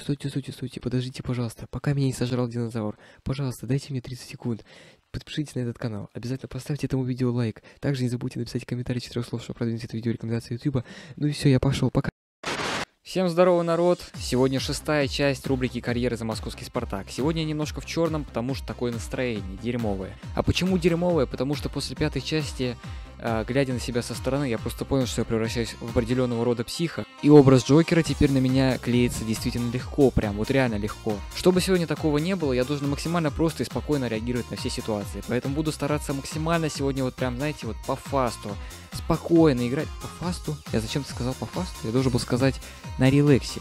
Стойте, стойте, стойте, подождите, пожалуйста, пока меня не сожрал динозавр. Пожалуйста, дайте мне 30 секунд. Подпишитесь на этот канал. Обязательно поставьте этому видео лайк. Также не забудьте написать комментарий четырех слов, чтобы продвинуть это видео рекомендации YouTube. Ну и все, я пошел, пока. Всем здорово, народ! Сегодня шестая часть рубрики «Карьеры за московский Спартак». Сегодня немножко в черном, потому что такое настроение, дерьмовое. А почему дерьмовое? Потому что после пятой части глядя на себя со стороны, я просто понял, что я превращаюсь в определенного рода психа. И образ Джокера теперь на меня клеится действительно легко, прям вот реально легко. Чтобы сегодня такого не было, я должен максимально просто и спокойно реагировать на все ситуации. Поэтому буду стараться максимально сегодня вот прям, знаете, вот по фасту, спокойно играть. По фасту? Я зачем-то сказал по фасту? Я должен был сказать на релексе.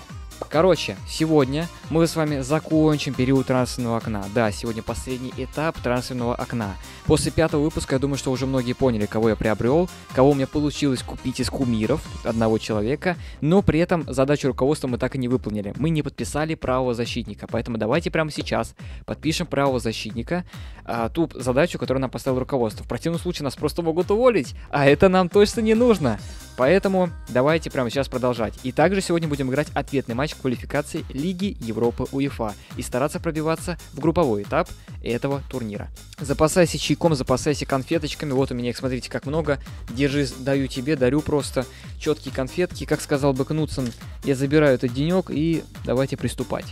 Короче, сегодня мы с вами закончим период трансферного окна. Да, сегодня последний этап трансферного окна. После пятого выпуска, я думаю, что уже многие поняли, кого я приобрел, кого у меня получилось купить из кумиров одного человека, но при этом задачу руководства мы так и не выполнили. Мы не подписали правого защитника, поэтому давайте прямо сейчас подпишем правого защитника, а, ту задачу, которую нам поставил руководство. В противном случае нас просто могут уволить, а это нам точно не нужно. Поэтому давайте прямо сейчас продолжать. И также сегодня будем играть ответный матч квалификации Лиги Европы УЕФА и стараться пробиваться в групповой этап этого турнира. Запасайся чайком, запасайся конфеточками. Вот у меня их, смотрите, как много. Держи, даю тебе, дарю просто четкие конфетки. Как сказал бы Кнутсон, я забираю этот денек и давайте приступать.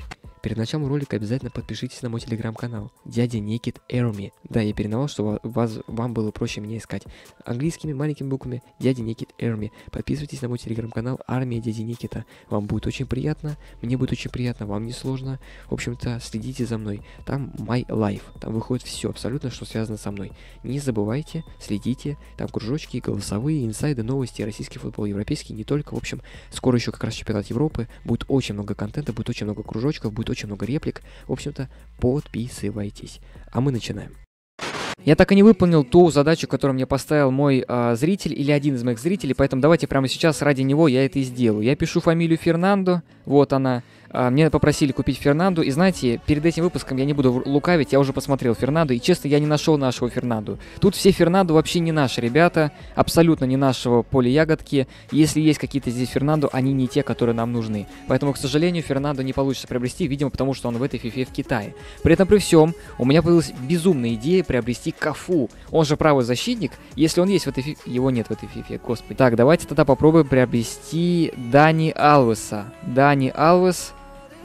Перед началом ролика обязательно подпишитесь на мой телеграм-канал Дядя Некит Эрми. Да, я переновал, чтобы вас, вам было проще меня искать. Английскими маленькими буквами Дядя Некит Эрми. Подписывайтесь на мой телеграм-канал Армия Дяди Никита. Вам будет очень приятно, мне будет очень приятно, вам не сложно. В общем-то, следите за мной. Там My Life. Там выходит все абсолютно, что связано со мной. Не забывайте, следите. Там кружочки, голосовые, инсайды, новости, российский футбол, европейский, не только. В общем, скоро еще как раз чемпионат Европы. Будет очень много контента, будет очень много кружочков, будет очень много реплик. В общем-то, подписывайтесь. А мы начинаем. Я так и не выполнил ту задачу, которую мне поставил мой э, зритель или один из моих зрителей, поэтому давайте прямо сейчас ради него я это и сделаю. Я пишу фамилию Фернандо, вот она. А, мне попросили купить Фернанду, и знаете, перед этим выпуском я не буду лукавить, я уже посмотрел Фернанду, и честно, я не нашел нашего Фернанду. Тут все Фернанду вообще не наши ребята, абсолютно не нашего поля ягодки. Если есть какие-то здесь Фернанду, они не те, которые нам нужны. Поэтому, к сожалению, Фернанду не получится приобрести, видимо, потому что он в этой фифе в Китае. При этом при всем, у меня появилась безумная идея приобрести Кафу. Он же правый защитник, если он есть в этой фифе... Его нет в этой фифе, господи. Так, давайте тогда попробуем приобрести Дани Алвеса. Дани Алвес...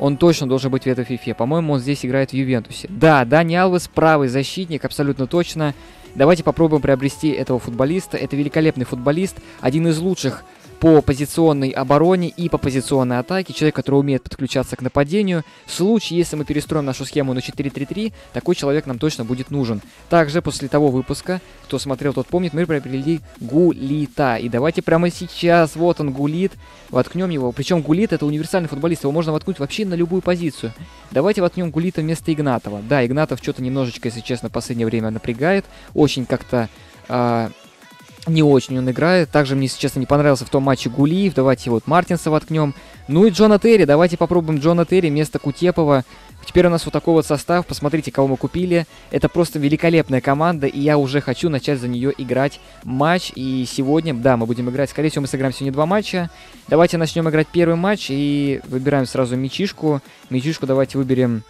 Он точно должен быть в этой фифе. По-моему, он здесь играет в Ювентусе. Да, Дани Алвес, правый защитник, абсолютно точно. Давайте попробуем приобрести этого футболиста. Это великолепный футболист, один из лучших по позиционной обороне и по позиционной атаке, человек, который умеет подключаться к нападению. В случае, если мы перестроим нашу схему на 4-3-3, такой человек нам точно будет нужен. Также после того выпуска, кто смотрел, тот помнит, мы приобрели Гулита. И давайте прямо сейчас, вот он, Гулит, воткнем его. Причем Гулит это универсальный футболист, его можно воткнуть вообще на любую позицию. Давайте воткнем Гулита вместо Игнатова. Да, Игнатов что-то немножечко, если честно, в последнее время напрягает. Очень как-то... Э, не очень он играет. Также мне, если честно, не понравился в том матче Гулиев. Давайте вот Мартинса воткнем. Ну и Джона Терри. Давайте попробуем Джона Терри вместо Кутепова. Теперь у нас вот такой вот состав. Посмотрите, кого мы купили. Это просто великолепная команда, и я уже хочу начать за нее играть матч. И сегодня, да, мы будем играть. Скорее всего, мы сыграем сегодня два матча. Давайте начнем играть первый матч и выбираем сразу мячишку. Мячишку давайте выберем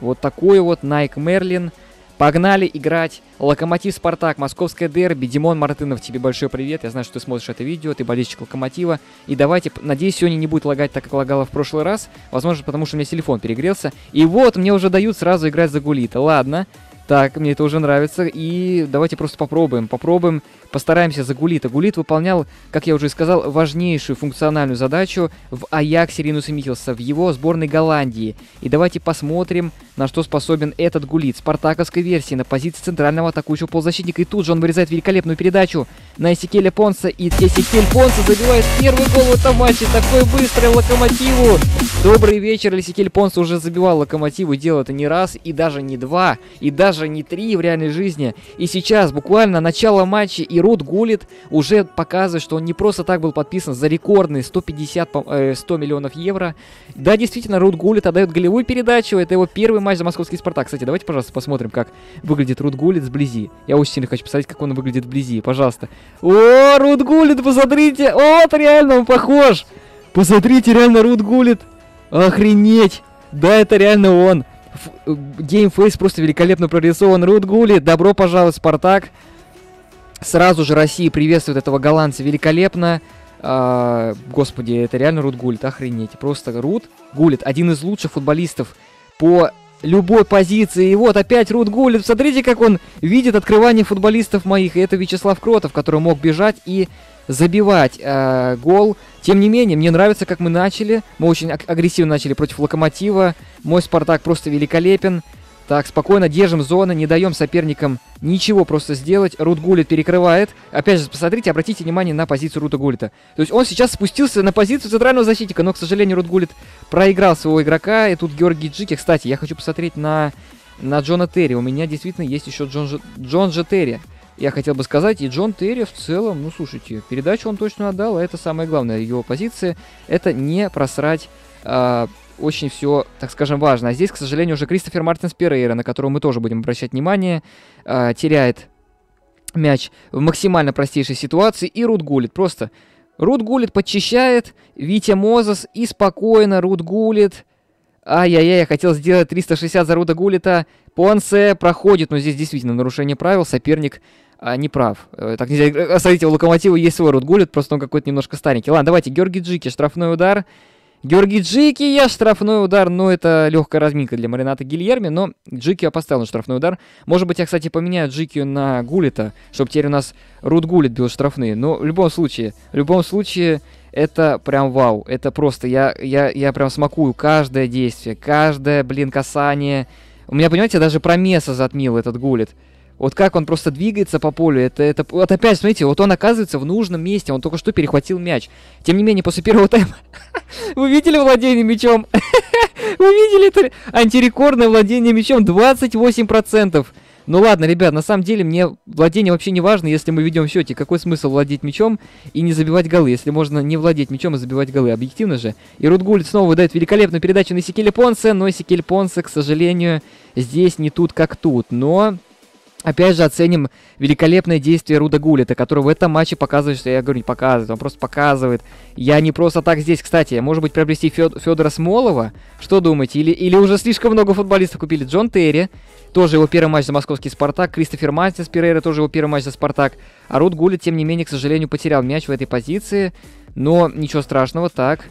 вот такой вот. Nike Merlin. Погнали играть. Локомотив Спартак, московское дерби. Димон Мартынов, тебе большой привет. Я знаю, что ты смотришь это видео, ты болельщик Локомотива. И давайте, надеюсь, сегодня не будет лагать так, как лагало в прошлый раз. Возможно, потому что у меня телефон перегрелся. И вот, мне уже дают сразу играть за Гулита. Ладно. Так, мне это уже нравится. И давайте просто попробуем. Попробуем Постараемся за Гулита. Гулит выполнял, как я уже сказал, важнейшую функциональную задачу в Аяксе Ринуса Михелса, в его сборной Голландии. И давайте посмотрим, на что способен этот Гулит. Спартаковской версии на позиции центрального атакующего полузащитника. И тут же он вырезает великолепную передачу на Эсикеля Понса. И Эсикель Понса забивает первый гол в этом матче. Такой быстрый локомотиву. Добрый вечер. Эсикель Понса уже забивал локомотиву. Делал это не раз, и даже не два, и даже не три в реальной жизни. И сейчас буквально начало матча и и Рут Гулит уже показывает, что он не просто так был подписан за рекордные 150, 100 э, миллионов евро. Да, действительно, Рут Гулит отдает голевую передачу. Это его первый матч за московский Спартак. Кстати, давайте, пожалуйста, посмотрим, как выглядит Рут Гулит сблизи. Я очень сильно хочу посмотреть, как он выглядит вблизи. Пожалуйста. О, Рут Гулит, посмотрите! Вот, реально он похож! Посмотрите, реально Рут Гулит! Охренеть! Да, это реально он. Game face просто великолепно прорисован. Рут Гули, добро пожаловать, Спартак. Сразу же Россия приветствует этого голландца великолепно. А, господи, это реально Рут Гулит, охренеть. Просто Рут Гулит, один из лучших футболистов по любой позиции. И вот опять Рут Гулит. Смотрите, как он видит открывание футболистов моих. И это Вячеслав Кротов, который мог бежать и забивать э, гол. Тем не менее, мне нравится, как мы начали. Мы очень агрессивно начали против Локомотива. Мой Спартак просто великолепен. Так, спокойно держим зоны, не даем соперникам ничего просто сделать. Рут Гулит перекрывает. Опять же, посмотрите, обратите внимание на позицию Рута Гулита. То есть он сейчас спустился на позицию центрального защитника, но, к сожалению, Рут Гулит проиграл своего игрока. И тут Георгий Джики. Кстати, я хочу посмотреть на, на Джона Терри. У меня действительно есть еще Джон. Джон Же Терри. Я хотел бы сказать, и Джон Терри в целом, ну слушайте, передачу он точно отдал, а это самое главное, его позиция, это не просрать э, очень все, так скажем, важно. А здесь, к сожалению, уже Кристофер Мартинс Перейра, на которого мы тоже будем обращать внимание, э, теряет мяч в максимально простейшей ситуации. И Рут Гулит просто... Рут Гулит подчищает, Витя Мозес и спокойно Рут Гулит. Ай-яй-яй, я хотел сделать 360 за Руда Гулита. Понсе проходит, но здесь действительно нарушение правил. Соперник а, не прав. Э, так нельзя. Э, смотрите, у Локомотива есть свой Рут Гулит, просто он какой-то немножко старенький. Ладно, давайте, Георгий Джики, штрафной удар. Георгий Джики, я штрафной удар, но это легкая разминка для Марината Гильерми, но Джики я поставил на штрафной удар. Может быть, я, кстати, поменяю Джики на Гулита, чтобы теперь у нас Рут Гулит бил штрафные. Но в любом случае, в любом случае, это прям вау. Это просто, я, я, я прям смакую каждое действие, каждое, блин, касание. У меня, понимаете, даже промеса затмил этот Гулит. Вот как он просто двигается по полю, это, это... Вот опять, смотрите, вот он оказывается в нужном месте, он только что перехватил мяч. Тем не менее, после первого тайма... Вы видели владение мячом? Вы видели это антирекордное владение мячом? 28%. Ну ладно, ребят, на самом деле мне владение вообще не важно, если мы ведем в счете. Какой смысл владеть мячом и не забивать голы, если можно не владеть мячом и забивать голы, объективно же. И Рудгуль снова выдает великолепную передачу на Сикеле Понсе, но Сикель Понсе, к сожалению, здесь не тут как тут. Но Опять же, оценим великолепное действие Руда Гулита, который в этом матче показывает, что я говорю, не показывает, он просто показывает. Я не просто так здесь, кстати, может быть, приобрести Фед Федора Смолова? Что думаете? Или, или уже слишком много футболистов купили? Джон Терри, тоже его первый матч за московский «Спартак», Кристофер Мастис Перейра, тоже его первый матч за «Спартак», а Руд Гулит, тем не менее, к сожалению, потерял мяч в этой позиции, но ничего страшного, так.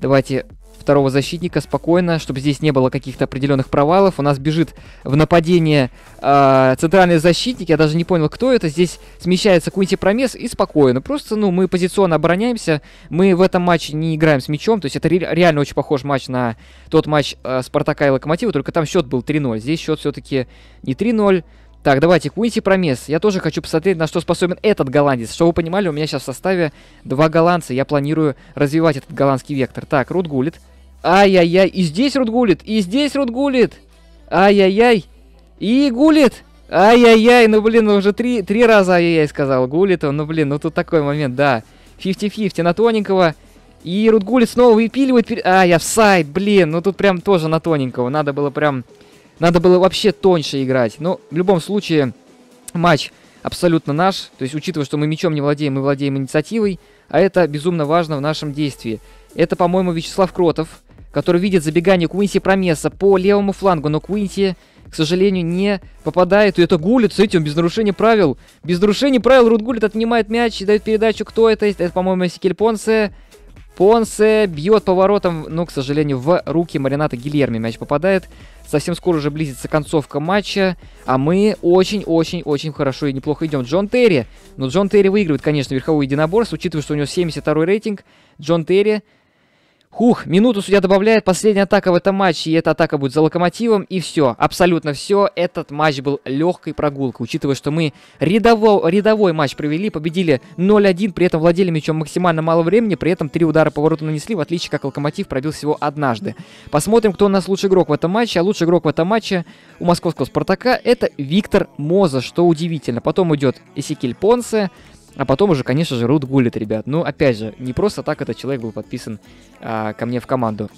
Давайте второго защитника спокойно, чтобы здесь не было каких-то определенных провалов. У нас бежит в нападение э, центральный защитник, я даже не понял, кто это. Здесь смещается Куинти Промес и спокойно. Просто, ну, мы позиционно обороняемся, мы в этом матче не играем с мячом, то есть это ре реально очень похож матч на тот матч э, Спартака и Локомотива, только там счет был 3-0. Здесь счет все-таки не 3-0, так, давайте, Куинси Промес. Я тоже хочу посмотреть, на что способен этот голландец. Чтобы вы понимали, у меня сейчас в составе два голландца. Я планирую развивать этот голландский вектор. Так, Рут Гулит. Ай-яй-яй. И здесь Рут гулит. И здесь Рут гулит. Ай-яй-яй. И гулит. Ай-яй-яй. Ну, блин, ну уже три, три раза ай-яй-яй сказал. Гулит он. Ну, блин, ну тут такой момент, да. 50-50 на тоненького. И Рут гулит снова выпиливает. А, я в сайт, блин. Ну тут прям тоже на тоненького. Надо было прям... Надо было вообще тоньше играть. Но в любом случае, матч абсолютно наш. То есть, учитывая, что мы мячом не владеем, мы владеем инициативой. А это безумно важно в нашем действии. Это, по-моему, Вячеслав Кротов который видит забегание Куинси Промеса по левому флангу, но Куинси, к сожалению, не попадает. И это Гулит с этим, без нарушения правил. Без нарушения правил Рут Гулит отнимает мяч и дает передачу. Кто это? Это, по-моему, Сикель Понсе. Понсе бьет поворотом, но, к сожалению, в руки Марината Гильерми мяч попадает. Совсем скоро уже близится концовка матча, а мы очень-очень-очень хорошо и неплохо идем. Джон Терри. Но Джон Терри выигрывает, конечно, верховой единоборство, учитывая, что у него 72 рейтинг. Джон Терри Хух, минуту судья добавляет, последняя атака в этом матче, и эта атака будет за локомотивом, и все, абсолютно все. Этот матч был легкой прогулкой, учитывая, что мы рядово, рядовой матч провели, победили 0-1, при этом владели мячом максимально мало времени, при этом три удара по вороту нанесли, в отличие как локомотив пробил всего однажды. Посмотрим, кто у нас лучший игрок в этом матче, а лучший игрок в этом матче у московского Спартака это Виктор Моза, что удивительно. Потом идет Исикель Понсе, а потом уже, конечно же, Рут Гулит, ребят. Ну, опять же, не просто так этот человек был подписан а, ко мне в команду.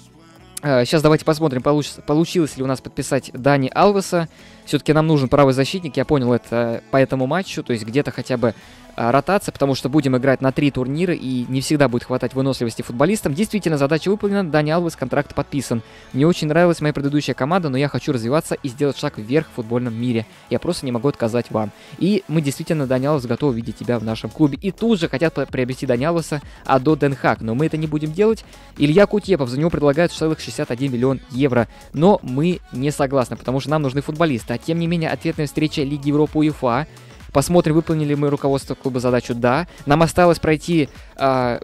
Сейчас давайте посмотрим, получ, получилось ли у нас подписать Дани Алвеса. Все-таки нам нужен правый защитник, я понял это по этому матчу, то есть где-то хотя бы а, ротация, потому что будем играть на три турнира и не всегда будет хватать выносливости футболистам. Действительно, задача выполнена, Дани Алвес, контракт подписан. Мне очень нравилась моя предыдущая команда, но я хочу развиваться и сделать шаг вверх в футбольном мире. Я просто не могу отказать вам. И мы действительно, Дани Алвес, готовы видеть тебя в нашем клубе. И тут же хотят приобрести Дани Алвеса, а до Денхак, но мы это не будем делать. Илья Кутепов, за него предлагают целых 61 миллион евро, но мы не согласны, потому что нам нужны футболисты. А тем не менее, ответная встреча Лиги Европы УЕФА Посмотрим, выполнили мы руководство клуба задачу. Да. Нам осталось пройти э,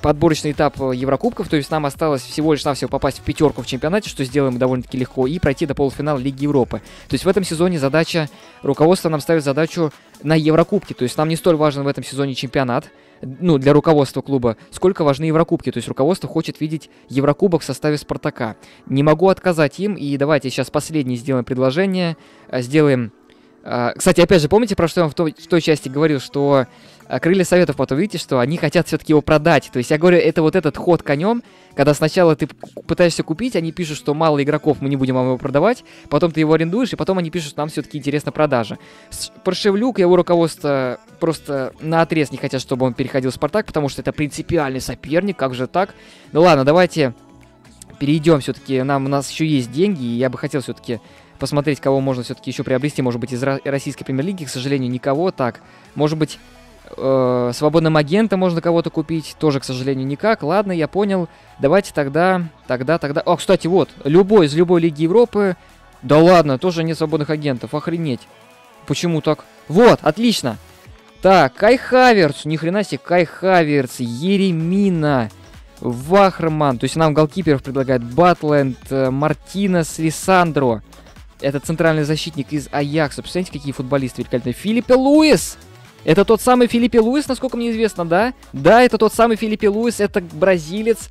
подборочный этап Еврокубков, то есть нам осталось всего лишь навсего попасть в пятерку в чемпионате, что сделаем довольно-таки легко, и пройти до полуфинала Лиги Европы. То есть в этом сезоне задача, руководство нам ставит задачу на Еврокубки, то есть нам не столь важен в этом сезоне чемпионат, ну, для руководства клуба, сколько важны Еврокубки. То есть руководство хочет видеть Еврокубок в составе Спартака. Не могу отказать им, и давайте сейчас последнее сделаем предложение, э, сделаем а, кстати, опять же, помните, про что я вам в той, в той части говорил, что а, крылья советов потом видите, что они хотят все-таки его продать. То есть я говорю, это вот этот ход конем, когда сначала ты пытаешься купить, они пишут, что мало игроков, мы не будем вам его продавать, потом ты его арендуешь, и потом они пишут, что нам все-таки интересна продажа. Паршевлюк, его руководство просто на отрез не хотят, чтобы он переходил в Спартак, потому что это принципиальный соперник, как же так? Ну ладно, давайте перейдем все-таки, нам у нас еще есть деньги, и я бы хотел все-таки посмотреть, кого можно все-таки еще приобрести. Может быть, из российской премьер-лиги, к сожалению, никого. Так, может быть, э, свободным агентом можно кого-то купить. Тоже, к сожалению, никак. Ладно, я понял. Давайте тогда, тогда, тогда... О, кстати, вот, любой из любой Лиги Европы. Да ладно, тоже нет свободных агентов. Охренеть. Почему так? Вот, отлично. Так, Кай Хаверц. Ни хрена себе, Кай Хаверц. Еремина. Вахерман. То есть нам голкиперов предлагает Батленд, э, Мартинес, Лиссандро. Это центральный защитник из Аякса. Представляете, какие футболисты великолепные. Филиппе Луис! Это тот самый Филиппе Луис, насколько мне известно, да? Да, это тот самый Филиппе Луис, это бразилец.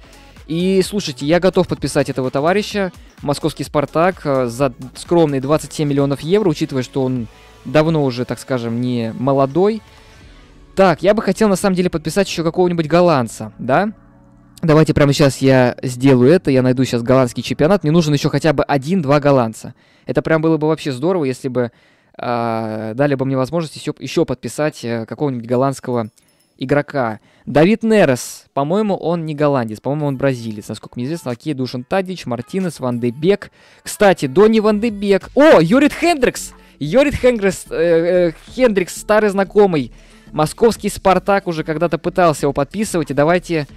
И слушайте, я готов подписать этого товарища, московский «Спартак», э, за скромные 27 миллионов евро, учитывая, что он давно уже, так скажем, не молодой. Так, я бы хотел на самом деле подписать еще какого-нибудь голландца, да? Давайте прямо сейчас я сделаю это, я найду сейчас голландский чемпионат. Мне нужен еще хотя бы один-два голландца. Это прям было бы вообще здорово, если бы дали бы мне возможность еще, еще подписать э, какого-нибудь голландского игрока. Давид Нерес, по-моему, он не голландец, по-моему, он бразилец, насколько мне известно. Окей, Душан Тадич, Мартинес, Ван де Бек. Кстати, Донни Ван де Бек. О, Юрит Хендрикс! Юрит Хендрикс, э, э, Хендрикс, старый знакомый. Московский Спартак уже когда-то пытался его подписывать, и давайте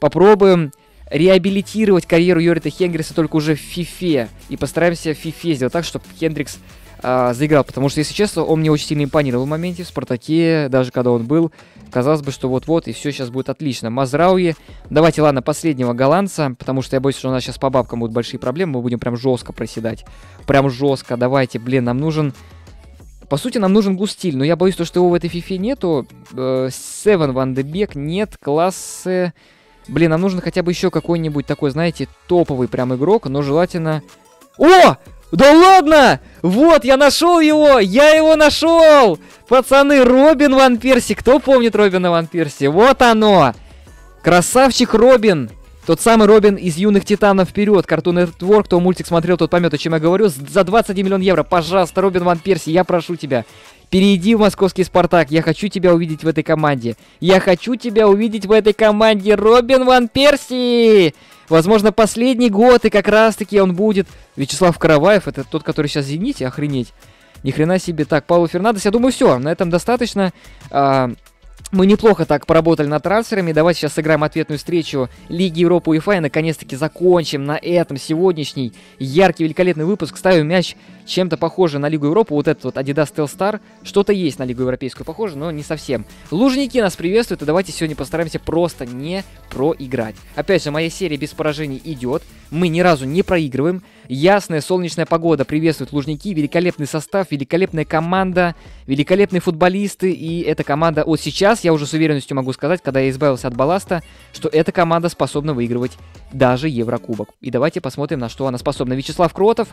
попробуем реабилитировать карьеру Йорита Хендрикса только уже в Фифе. И постараемся в Фифе сделать так, чтобы Хендрикс э, заиграл. Потому что, если честно, он мне очень сильно импонировал в моменте в Спартаке, даже когда он был. Казалось бы, что вот-вот, и все сейчас будет отлично. Мазрауи. Давайте, ладно, последнего голландца, потому что я боюсь, что у нас сейчас по бабкам будут большие проблемы. Мы будем прям жестко проседать. Прям жестко. Давайте, блин, нам нужен... По сути, нам нужен густиль, но я боюсь, что его в этой фифе нету. Э, Севен Ван Дебек нет, классы... Блин, нам нужен хотя бы еще какой-нибудь такой, знаете, топовый прям игрок, но желательно... О! Да ладно! Вот, я нашел его! Я его нашел! Пацаны, Робин Ван Перси. Кто помнит Робина Ван Перси? Вот оно! Красавчик Робин! Тот самый Робин из «Юных Титанов вперед», Cartoon Network, кто мультик смотрел, тот поймет, о чем я говорю, за 21 миллион евро. Пожалуйста, Робин Ван Перси, я прошу тебя. Перейди в московский Спартак. Я хочу тебя увидеть в этой команде. Я хочу тебя увидеть в этой команде. Робин Ван Перси! Возможно, последний год, и как раз-таки он будет. Вячеслав Караваев, это тот, который сейчас в «Зените», охренеть. Ни хрена себе. Так, Павло Фернандес, я думаю, все, на этом достаточно. А, мы неплохо так поработали над трансферами. Давайте сейчас сыграем ответную встречу Лиги Европы УЕФА и наконец-таки закончим на этом сегодняшний яркий, великолепный выпуск. Ставим мяч чем-то похоже на Лигу Европы. Вот этот вот Adidas Telstar. Что-то есть на Лигу Европейскую похоже, но не совсем. Лужники нас приветствуют, и давайте сегодня постараемся просто не проиграть. Опять же, моя серия без поражений идет. Мы ни разу не проигрываем. Ясная солнечная погода приветствует Лужники. Великолепный состав, великолепная команда, великолепные футболисты. И эта команда вот сейчас, я уже с уверенностью могу сказать, когда я избавился от балласта, что эта команда способна выигрывать даже Еврокубок. И давайте посмотрим, на что она способна. Вячеслав Кротов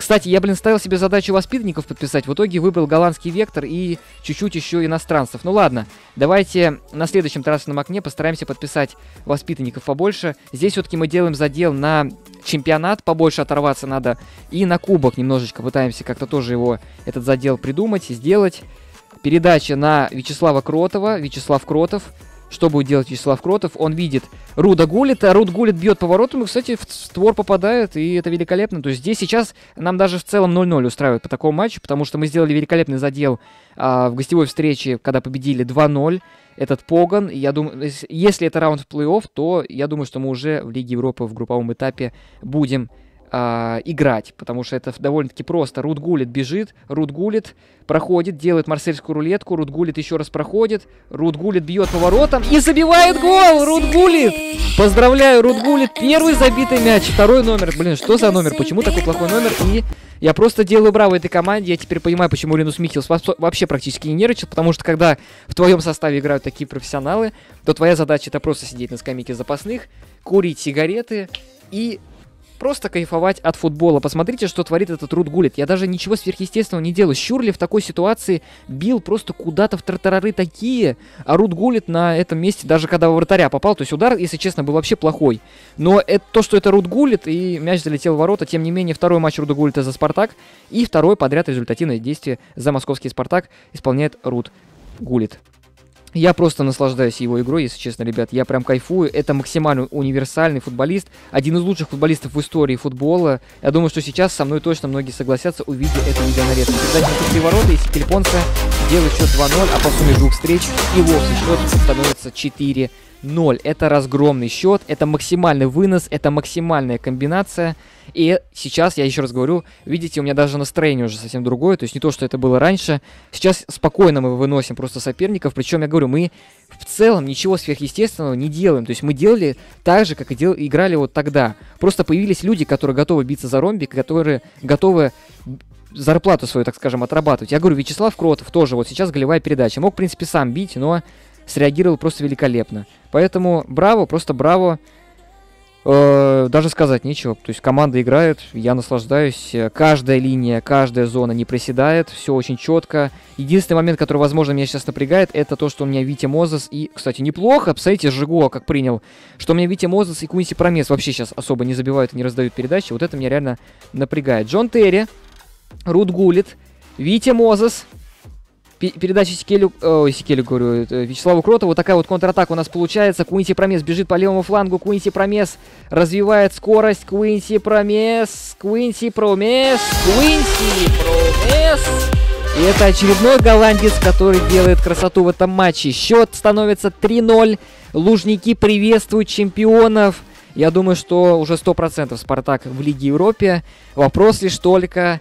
кстати, я, блин, ставил себе задачу воспитанников подписать. В итоге выбрал голландский вектор и чуть-чуть еще иностранцев. Ну ладно, давайте на следующем трансферном окне постараемся подписать воспитанников побольше. Здесь все-таки мы делаем задел на чемпионат побольше оторваться надо. И на кубок немножечко пытаемся как-то тоже его, этот задел придумать, сделать. Передача на Вячеслава Кротова. Вячеслав Кротов. Что будет делать Вячеслав Кротов? Он видит Руда Гулита. Руд Гулит бьет поворотом и, кстати, в створ попадает, и это великолепно. То есть здесь сейчас нам даже в целом 0-0 устраивает по такому матчу, потому что мы сделали великолепный задел а, в гостевой встрече, когда победили 2-0 этот Поган. Я думаю, если это раунд в плей-офф, то я думаю, что мы уже в Лиге Европы в групповом этапе будем э, играть, потому что это довольно-таки просто. Рут Гулит бежит, Рут Гулит проходит, делает марсельскую рулетку, Рут Гулит еще раз проходит, Рут Гулит бьет поворотом и забивает гол! Рут Гулит! Поздравляю, Рут Гулит, первый забитый мяч, второй номер. Блин, что за номер? Почему такой плохой номер? И я просто делаю браво этой команде, я теперь понимаю, почему Ринус Михилс вообще практически не нервничал, потому что когда в твоем составе играют такие профессионалы, то твоя задача это просто сидеть на скамейке запасных, курить сигареты и Просто кайфовать от футбола. Посмотрите, что творит этот Рут Гулит. Я даже ничего сверхъестественного не делаю. Щурли в такой ситуации бил просто куда-то в тартарары такие. А Рут Гулит на этом месте, даже когда во вратаря попал, то есть удар, если честно, был вообще плохой. Но это то, что это Рут Гулит, и мяч залетел в ворота. Тем не менее, второй матч Руда Гулита за Спартак. И второй подряд результативное действие за московский Спартак исполняет Рут Гулит. Я просто наслаждаюсь его игрой, если честно, ребят. Я прям кайфую. Это максимально универсальный футболист. Один из лучших футболистов в истории футбола. Я думаю, что сейчас со мной точно многие согласятся, увидя это видеонарезку. Передача на три ворота, если Кельпонца делает счет 2-0, а по сумме двух встреч и вовсе счет становится 4 0. Это разгромный счет, это максимальный вынос, это максимальная комбинация. И сейчас, я еще раз говорю, видите, у меня даже настроение уже совсем другое. То есть не то, что это было раньше. Сейчас спокойно мы выносим просто соперников. Причем, я говорю, мы в целом ничего сверхъестественного не делаем. То есть мы делали так же, как и дел... играли вот тогда. Просто появились люди, которые готовы биться за ромбик, которые готовы зарплату свою, так скажем, отрабатывать. Я говорю, Вячеслав Кротов тоже вот сейчас голевая передача. Мог, в принципе, сам бить, но среагировал просто великолепно. Поэтому браво, просто браво. Э, даже сказать нечего. То есть команда играет, я наслаждаюсь. Каждая линия, каждая зона не приседает, все очень четко. Единственный момент, который, возможно, меня сейчас напрягает, это то, что у меня Витя Мозес и, кстати, неплохо, посмотрите, Жигуа как принял, что у меня Витя Мозес и Куинси Промес вообще сейчас особо не забивают и не раздают передачи. Вот это меня реально напрягает. Джон Терри, Рут Гулит, Витя Мозес, передача Сикелю, ой, Сикелю, говорю, Вячеславу Кротову. Такая вот контратака у нас получается. Куинси Промес бежит по левому флангу. Куинси Промес развивает скорость. Куинси Промес, Куинси Промес, Куинси Промес. И это очередной голландец, который делает красоту в этом матче. Счет становится 3-0. Лужники приветствуют чемпионов. Я думаю, что уже 100% Спартак в Лиге Европе. Вопрос лишь только,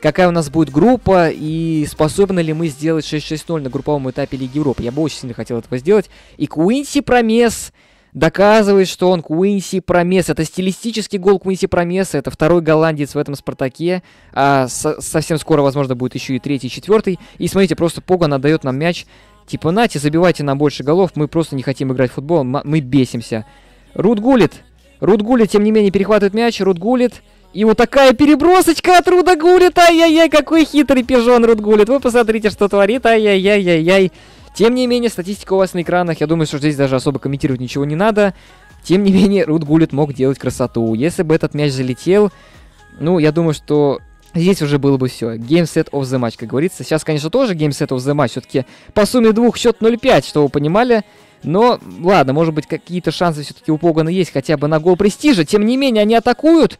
какая у нас будет группа и способны ли мы сделать 6-6-0 на групповом этапе Лиги Европы. Я бы очень сильно хотел этого сделать. И Куинси Промес доказывает, что он Куинси Промес. Это стилистический гол Куинси Промеса. Это второй голландец в этом Спартаке. А со совсем скоро, возможно, будет еще и третий, четвертый. И смотрите, просто Поган отдает нам мяч. Типа, нате, забивайте нам больше голов. Мы просто не хотим играть в футбол. Мы бесимся. Рут Гулит. Рут Гулит, тем не менее, перехватывает мяч. Рут Гулит. И вот такая перебросочка от Руда Гулит. Ай-яй-яй, какой хитрый пижон Руд Гулит. Вы посмотрите, что творит. Ай-яй-яй-яй-яй. Тем не менее, статистика у вас на экранах. Я думаю, что здесь даже особо комментировать ничего не надо. Тем не менее, Руд Гулит мог делать красоту. Если бы этот мяч залетел, ну, я думаю, что Здесь уже было бы все. Game set of the match, как говорится. Сейчас, конечно, тоже game set of the match. Все-таки по сумме двух счет 0-5, что вы понимали. Но, ладно, может быть, какие-то шансы все-таки у Погана есть хотя бы на гол престижа. Тем не менее, они атакуют.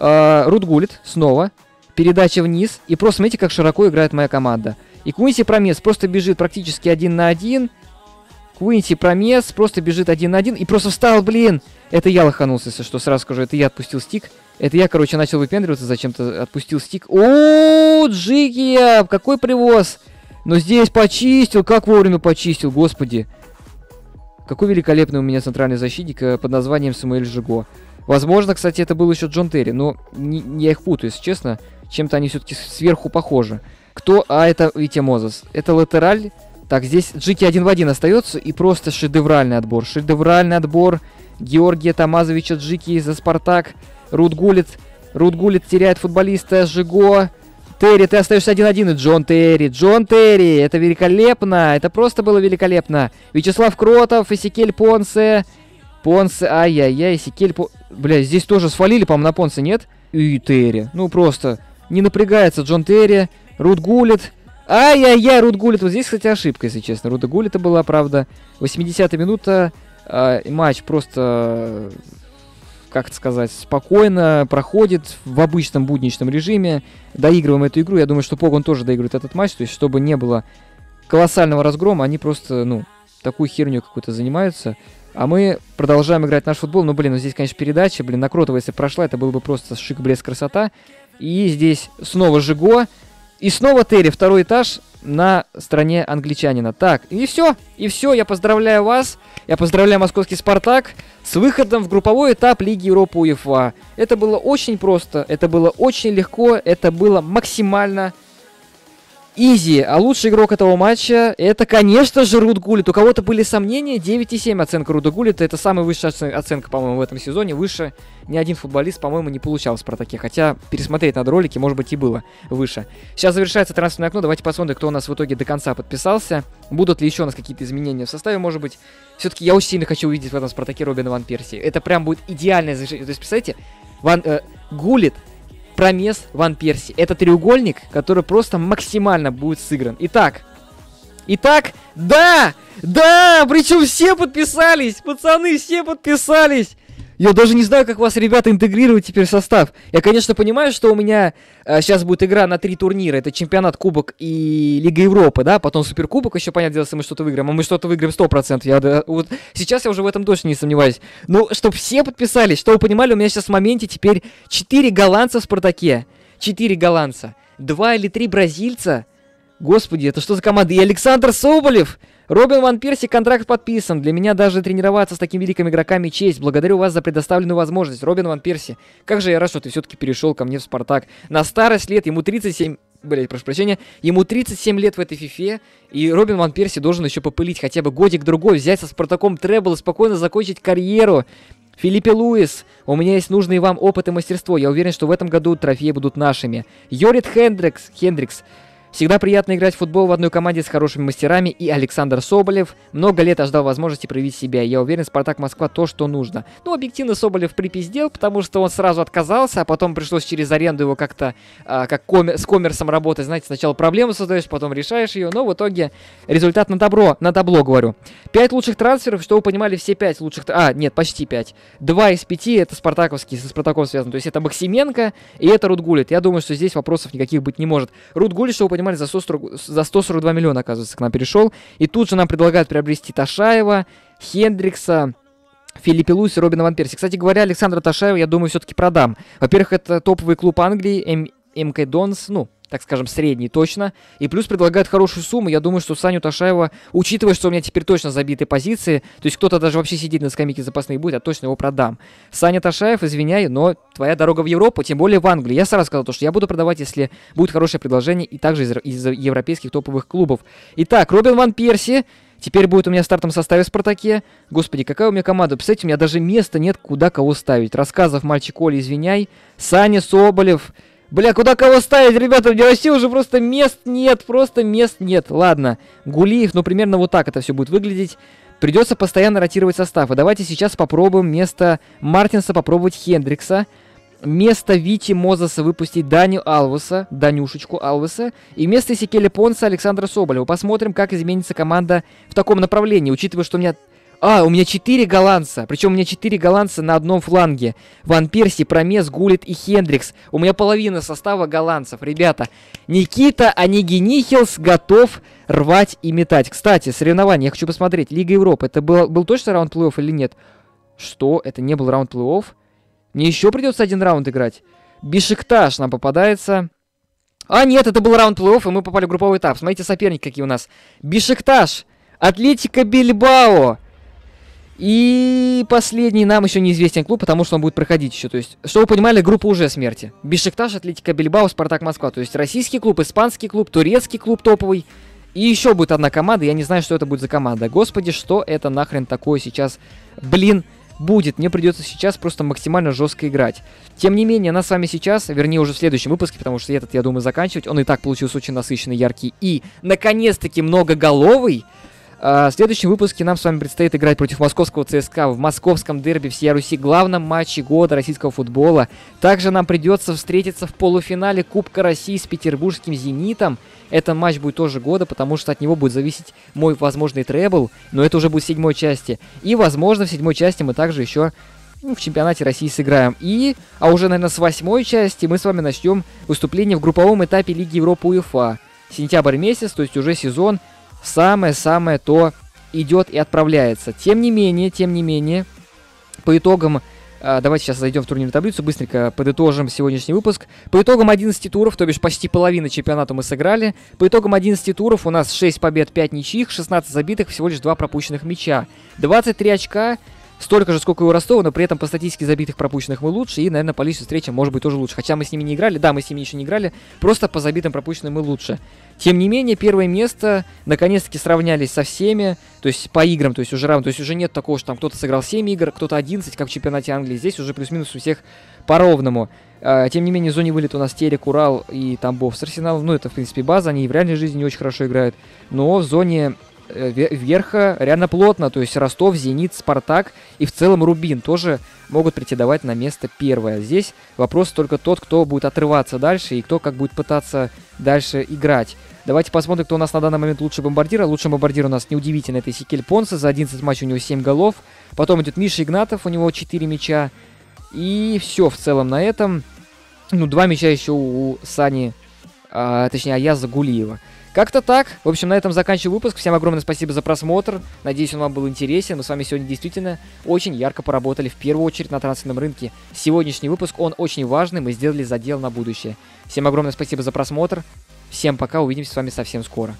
Э, Рут Гулит снова. Передача вниз. И просто смотрите, как широко играет моя команда. И Куинси Промес просто бежит практически один на один. Куинси Промес просто бежит один на один. И просто встал, блин. Это я лоханулся, если что, сразу скажу. Это я отпустил стик. Это я, короче, начал выпендриваться, зачем-то отпустил стик. О, Джигия, какой привоз. Но здесь почистил, как вовремя почистил, господи. Какой великолепный у меня центральный защитник э, под названием Самуэль Жиго. Возможно, кстати, это был еще Джон Терри, но не, я их путаю, если честно. Чем-то они все-таки сверху похожи. Кто? А, это Витя Мозес. Это латераль. Так, здесь Джики один в один остается и просто шедевральный отбор. Шедевральный отбор Георгия Тамазовича Джики за Спартак. Рут Гулит. Рут Гулит теряет футболиста Жиго. Терри, ты остаешься один-один. И Джон Терри. Джон Терри. Это великолепно. Это просто было великолепно. Вячеслав Кротов, Исикель Понсе. Понсе, ай-яй-яй, Сикель, по... Бля, здесь тоже свалили, по-моему, на Понсе, нет? И Терри. Ну, просто не напрягается Джон Терри. Рут Гулит. Ай-яй-яй, Рут Гулит. Вот здесь, кстати, ошибка, если честно. Рута Гулита была, правда. 80-я минута. Э, матч просто, как это сказать, спокойно проходит в обычном будничном режиме. Доигрываем эту игру. Я думаю, что Погон тоже доигрывает этот матч. То есть, чтобы не было колоссального разгрома, они просто, ну, такую херню какую-то занимаются. А мы продолжаем играть наш футбол. Ну, блин, ну здесь, конечно, передача. Блин, Накротова, если прошла, это было бы просто шик, блеск, красота. И здесь снова Жиго. И снова Терри, второй этаж на стороне англичанина. Так, и все, и все, я поздравляю вас, я поздравляю московский Спартак с выходом в групповой этап Лиги Европы УЕФА. Это было очень просто, это было очень легко, это было максимально Изи, а лучший игрок этого матча это, конечно же, Руд Гулит. У кого-то были сомнения, 9,7 оценка Руда Гулита. Это самая высшая оценка, по-моему, в этом сезоне. Выше ни один футболист, по-моему, не получал в Спартаке. Хотя пересмотреть надо ролики, может быть, и было выше. Сейчас завершается трансферное окно. Давайте посмотрим, кто у нас в итоге до конца подписался. Будут ли еще у нас какие-то изменения в составе, может быть. Все-таки я очень сильно хочу увидеть в этом Спартаке Робина Ван Перси. Это прям будет идеальное завершение. То есть, представляете, Ван, э, Гулит Промес Ван Перси. Это треугольник, который просто максимально будет сыгран. Итак, Итак, да! Да! Причем все подписались! Пацаны, все подписались! Я даже не знаю, как вас, ребята, интегрировать теперь в состав. Я, конечно, понимаю, что у меня э, сейчас будет игра на три турнира. Это чемпионат, кубок и Лига Европы, да? Потом суперкубок еще, понятное дело, если мы что-то выиграем. А мы что-то выиграем 100%. Я, да, вот, сейчас я уже в этом точно не сомневаюсь. Ну, чтобы все подписались, чтобы вы понимали, у меня сейчас в моменте теперь 4 голландца в Спартаке. 4 голландца. 2 или 3 бразильца. Господи, это что за команда? И Александр Соболев! Робин Ван Перси, контракт подписан. Для меня даже тренироваться с такими великими игроками честь. Благодарю вас за предоставленную возможность. Робин Ван Перси, как же я рад, что ты все-таки перешел ко мне в Спартак. На старость лет, ему 37... Блять, прошу прощения. Ему 37 лет в этой фифе, и Робин Ван Перси должен еще попылить хотя бы годик-другой, взять со Спартаком требл и спокойно закончить карьеру. Филиппе Луис, у меня есть нужный вам опыт и мастерство. Я уверен, что в этом году трофеи будут нашими. Йорит Хендрикс, Хендрикс, Всегда приятно играть в футбол в одной команде с хорошими мастерами, и Александр Соболев много лет ожидал возможности проявить себя. Я уверен, Спартак Москва то, что нужно. Ну, объективно Соболев припиздел, потому что он сразу отказался, а потом пришлось через аренду его как-то, а, как коммер, с коммерсом работать. Знаете, сначала проблему создаешь, потом решаешь ее, но в итоге результат на добро, на табло, говорю. Пять лучших трансферов, что вы понимали, все пять лучших... А, нет, почти пять. Два из пяти это спартаковские, со Спартаком связаны. То есть это Максименко и это Рудгулит. Я думаю, что здесь вопросов никаких быть не может. Рудгулит, что вы понимали, за, 140, за 142 миллиона, оказывается, к нам перешел. И тут же нам предлагают приобрести Ташаева, Хендрикса, Филиппе Луис и Робина Ван Перси. Кстати говоря, Александра Ташаева, я думаю, все-таки продам. Во-первых, это топовый клуб Англии, МК Донс, ну, так скажем, средний точно. И плюс предлагают хорошую сумму. Я думаю, что Саню Ташаева, учитывая, что у меня теперь точно забиты позиции, то есть кто-то даже вообще сидит на скамейке запасных будет, а точно его продам. Саня Ташаев, извиняй, но твоя дорога в Европу, тем более в Англию. Я сразу сказал, то, что я буду продавать, если будет хорошее предложение, и также из, из европейских топовых клубов. Итак, Робин Ван Перси, Теперь будет у меня в стартовом составе в «Спартаке». Господи, какая у меня команда. Представляете, у меня даже места нет, куда кого ставить. Рассказов мальчик Оля, извиняй. Саня Соболев, Бля, куда кого ставить, ребята? Мне вообще уже просто мест нет, просто мест нет. Ладно, Гулиев, ну примерно вот так это все будет выглядеть. Придется постоянно ротировать составы. Давайте сейчас попробуем вместо Мартинса попробовать Хендрикса. Вместо Вити Мозеса выпустить Даню Алвеса, Данюшечку Алвеса. И вместо Сикеля Понса Александра Соболева. Посмотрим, как изменится команда в таком направлении, учитывая, что у меня а, у меня четыре голландца. Причем у меня четыре голландца на одном фланге. Ван Перси, Промес, Гулит и Хендрикс. У меня половина состава голландцев. Ребята, Никита Анигенихилс готов рвать и метать. Кстати, соревнования, я хочу посмотреть. Лига Европы. Это был, был точно раунд плей-офф или нет? Что? Это не был раунд плей-офф? Мне еще придется один раунд играть. Бишектаж нам попадается. А, нет, это был раунд плей-офф, и мы попали в групповой этап. Смотрите, соперники какие у нас. Бишектаж. Атлетика Бильбао. И последний нам еще неизвестен клуб, потому что он будет проходить еще. То есть, чтобы вы понимали, группа уже смерти. Бешикташ, Атлетика Бильбао, Спартак Москва. То есть российский клуб, испанский клуб, турецкий клуб топовый. И еще будет одна команда, я не знаю, что это будет за команда. Господи, что это нахрен такое сейчас, блин, будет. Мне придется сейчас просто максимально жестко играть. Тем не менее, нас с вами сейчас, вернее уже в следующем выпуске, потому что этот, я думаю, заканчивать. Он и так получился очень насыщенный, яркий и, наконец-таки, многоголовый. А, в следующем выпуске нам с вами предстоит играть против московского ЦСКА в московском дерби всей Руси, главном матче года российского футбола. Также нам придется встретиться в полуфинале Кубка России с петербургским «Зенитом». Это матч будет тоже года, потому что от него будет зависеть мой возможный требл, но это уже будет в седьмой части. И, возможно, в седьмой части мы также еще ну, в чемпионате России сыграем. И, а уже, наверное, с восьмой части мы с вами начнем выступление в групповом этапе Лиги Европы УЕФА. Сентябрь месяц, то есть уже сезон самое-самое то идет и отправляется. Тем не менее, тем не менее, по итогам а, Давайте сейчас зайдем в турнирную таблицу, быстренько подытожим сегодняшний выпуск. По итогам 11 туров, то бишь почти половина чемпионата мы сыграли. По итогам 11 туров у нас 6 побед, 5 ничьих, 16 забитых, всего лишь 2 пропущенных мяча. 23 очка, столько же, сколько и у Ростова, но при этом по статистике забитых пропущенных мы лучше, и, наверное, по личной встречам может быть тоже лучше. Хотя мы с ними не играли, да, мы с ними еще не играли, просто по забитым пропущенным мы лучше. Тем не менее, первое место наконец-таки сравнялись со всеми, то есть по играм, то есть уже равно, то есть уже нет такого, что там кто-то сыграл 7 игр, кто-то 11, как в чемпионате Англии, здесь уже плюс-минус у всех по-ровному. А, тем не менее, в зоне вылета у нас Терек, Урал и Тамбов с Арсеналом. Ну, это, в принципе, база, они и в реальной жизни не очень хорошо играют. Но в зоне верха реально плотно, то есть Ростов, Зенит, Спартак и в целом Рубин тоже могут претендовать на место первое. Здесь вопрос только тот, кто будет отрываться дальше и кто как будет пытаться дальше играть. Давайте посмотрим, кто у нас на данный момент лучший бомбардир. Лучший бомбардир у нас неудивительно, это Сикель Понса. За 11 матчей у него 7 голов. Потом идет Миша Игнатов, у него 4 мяча. И все в целом на этом. Ну, два мяча еще у Сани, а, точнее, Аяза Гулиева. Как-то так. В общем, на этом заканчиваю выпуск. Всем огромное спасибо за просмотр. Надеюсь, он вам был интересен. Мы с вами сегодня действительно очень ярко поработали, в первую очередь, на трансферном рынке. Сегодняшний выпуск, он очень важный. Мы сделали задел на будущее. Всем огромное спасибо за просмотр. Всем пока. Увидимся с вами совсем скоро.